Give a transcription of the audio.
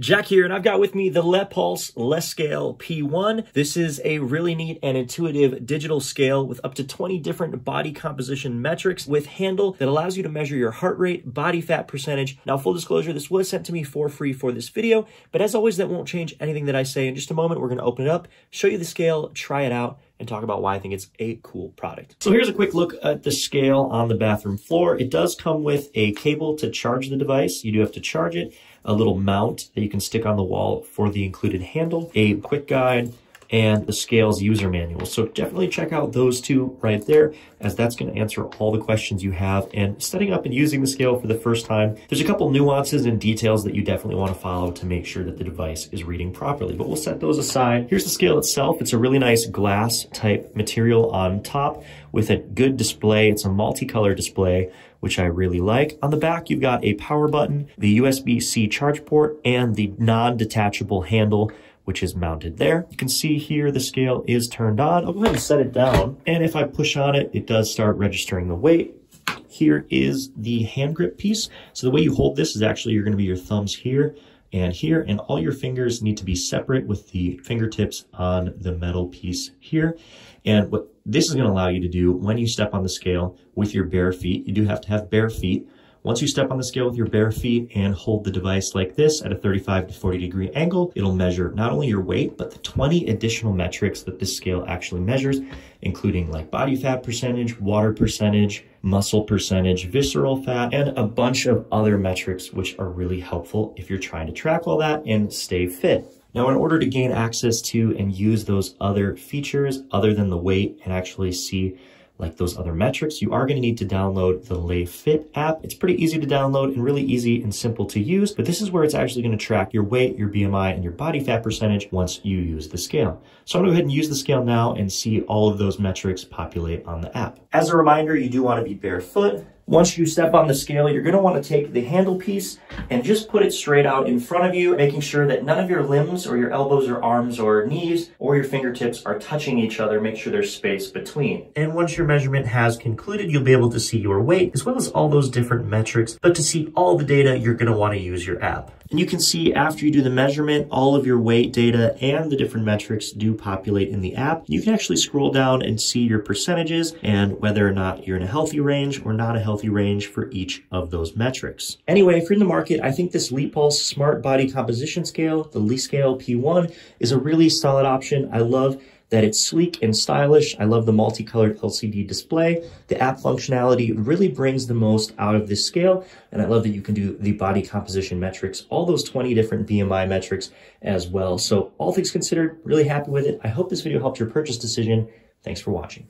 Jack here, and I've got with me the LePulse LeScale P1. This is a really neat and intuitive digital scale with up to 20 different body composition metrics with handle that allows you to measure your heart rate, body fat percentage. Now, full disclosure, this was sent to me for free for this video, but as always, that won't change anything that I say. In just a moment, we're gonna open it up, show you the scale, try it out, and talk about why I think it's a cool product. So here's a quick look at the scale on the bathroom floor. It does come with a cable to charge the device. You do have to charge it a little mount that you can stick on the wall for the included handle, a quick guide, and the scales user manual. So definitely check out those two right there as that's going to answer all the questions you have. And setting up and using the scale for the first time, there's a couple nuances and details that you definitely want to follow to make sure that the device is reading properly, but we'll set those aside. Here's the scale itself. It's a really nice glass type material on top with a good display. It's a multicolor display which I really like. On the back, you've got a power button, the USB-C charge port, and the non-detachable handle which is mounted there. You can see here the scale is turned on. I'll go ahead and set it down. And if I push on it, it does start registering the weight. Here is the hand grip piece. So the way you hold this is actually you're gonna be your thumbs here and here, and all your fingers need to be separate with the fingertips on the metal piece here. And what this is gonna allow you to do when you step on the scale with your bare feet, you do have to have bare feet, once you step on the scale with your bare feet and hold the device like this at a 35 to 40 degree angle, it'll measure not only your weight, but the 20 additional metrics that this scale actually measures, including like body fat percentage, water percentage, muscle percentage, visceral fat, and a bunch of other metrics, which are really helpful if you're trying to track all that and stay fit. Now, in order to gain access to and use those other features other than the weight and actually see like those other metrics, you are going to need to download the Lefit app. It's pretty easy to download and really easy and simple to use, but this is where it's actually going to track your weight, your BMI, and your body fat percentage once you use the scale. So I'm going to go ahead and use the scale now and see all of those metrics populate on the app. As a reminder, you do want to be barefoot. Once you step on the scale, you're going to want to take the handle piece and just put it straight out in front of you, making sure that none of your limbs or your elbows or arms or knees or your fingertips are touching each other. Make sure there's space between. And once your measurement has concluded, you'll be able to see your weight as well as all those different metrics. But to see all the data, you're going to want to use your app. And you can see after you do the measurement, all of your weight data and the different metrics do populate in the app. You can actually scroll down and see your percentages and whether or not you're in a healthy range or not a healthy range for each of those metrics. Anyway, if you're in the market, I think this LePulse Smart Body Composition Scale, the LeScale P1, is a really solid option. I love that it's sleek and stylish. I love the multicolored LCD display. The app functionality really brings the most out of this scale. And I love that you can do the body composition metrics, all those 20 different BMI metrics as well. So all things considered, really happy with it. I hope this video helped your purchase decision. Thanks for watching.